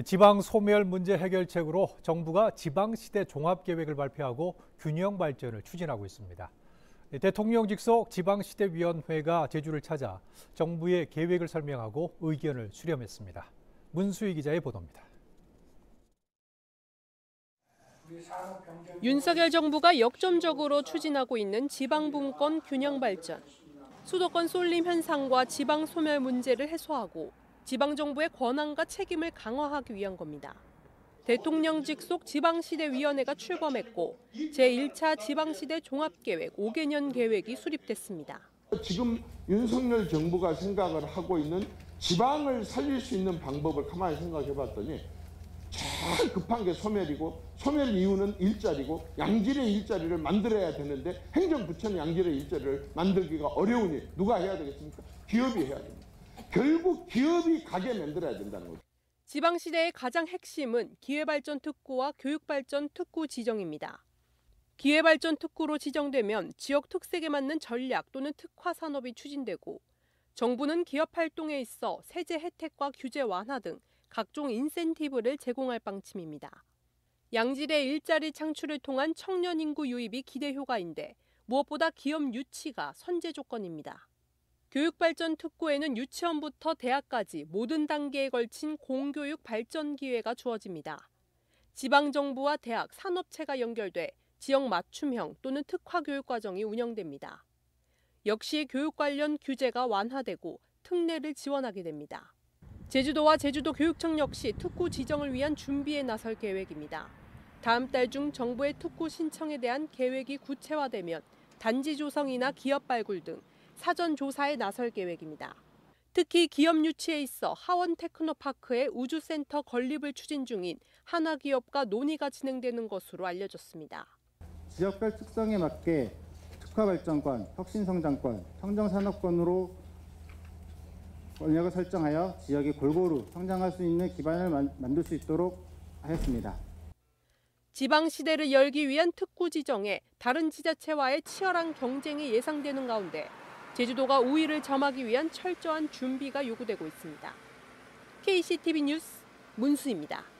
지방 소멸 문제 해결책으로 정부가 지방시대 종합계획을 발표하고 균형 발전을 추진하고 있습니다. 대통령 직속 지방시대위원회가 제주를 찾아 정부의 계획을 설명하고 의견을 수렴했습니다. 문수희 기자의 보도입니다. 윤석열 정부가 역점적으로 추진하고 있는 지방분권 균형 발전. 수도권 쏠림 현상과 지방 소멸 문제를 해소하고 지방정부의 권한과 책임을 강화하기 위한 겁니다. 대통령 직 속 지방시대위원회가 출범했고 제1차 지방시대 종합계획 5개년 계획이 수립됐습니다. 지금 윤석열 정부가 생각을 하고 있는 지방을 살릴 수 있는 방법을 가만히 생각해 봤더니 제일 급한 게 소멸이고 소멸 이유는 일자리고 양질의 일자리를 만들어야 되는데 행정부처는 양질의 일자리를 만들기가 어려우니 누가 해야 되겠습니까? 기업이 해야 됩니다. 결국 기업이 가게 만들어야 된다는 거죠. 지방시대의 가장 핵심은 기회발전 특구와 교육발전 특구 지정입니다. 기회발전 특구로 지정되면 지역 특색에 맞는 전략 또는 특화 산업이 추진되고 정부는 기업 활동에 있어 세제 혜택과 규제 완화 등 각종 인센티브를 제공할 방침입니다. 양질의 일자리 창출을 통한 청년 인구 유입이 기대 효과인데 무엇보다 기업 유치가 선제 조건입니다. 교육발전 특구에는 유치원부터 대학까지 모든 단계에 걸친 공교육 발전 기회가 주어집니다. 지방정부와 대학, 산업체가 연결돼 지역 맞춤형 또는 특화 교육 과정이 운영됩니다. 역시 교육 관련 규제가 완화되고 특례를 지원하게 됩니다. 제주도와 제주도 교육청 역시 특구 지정을 위한 준비에 나설 계획입니다. 다음 달 중 정부의 특구 신청에 대한 계획이 구체화되면 단지 조성이나 기업 발굴 등 사전 조사에 나설 계획입니다. 특히 기업 유치에 있어 하원 테크노파크의 우주센터 건립을 추진 중인 한화 기업과 논의가 진행되는 것으로 알려졌습니다. 지역별 특성에 맞게 특화 발전권, 혁신 성장권, 청정 산업권으로 권역을 설정하여 지역이 골고루 성장할 수 있는 기반을 만들 수 있도록 하였습니다. 지방 시대를 열기 위한 특구 지정에 다른 지자체와의 치열한 경쟁이 예상되는 가운데 제주도가 우위를 점하기 위한 철저한 준비가 요구되고 있습니다. KCTV 뉴스 문수입니다.